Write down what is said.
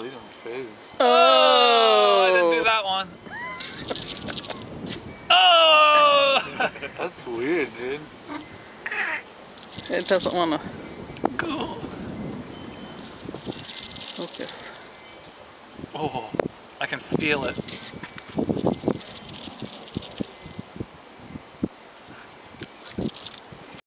bleeding too. Oh, oh I didn't do oh. that one. oh! That's weird, dude. It doesn't want to go. Focus. Oh, I can feel it.